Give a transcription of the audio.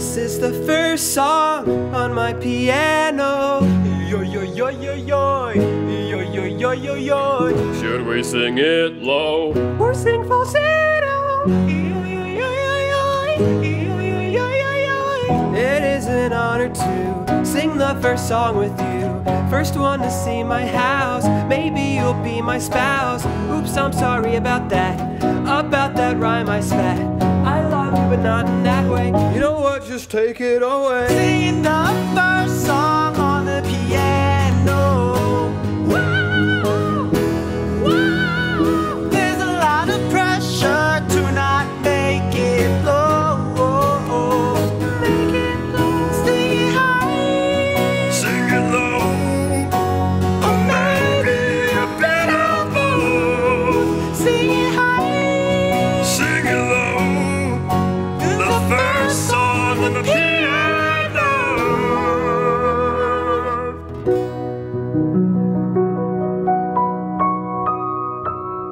This is the first song on my piano. Yo yo yo yo yo yo yo yo yo yo. Should we sing it low? Or sing falsetto. Yo yo yo yo yo yo yo yo. It is an honor to sing the first song with you. First one to see my house. Maybe you'll be my spouse. Oops, I'm sorry about that. About that rhyme I spat. I love you, but not in that way. You know? just take it away.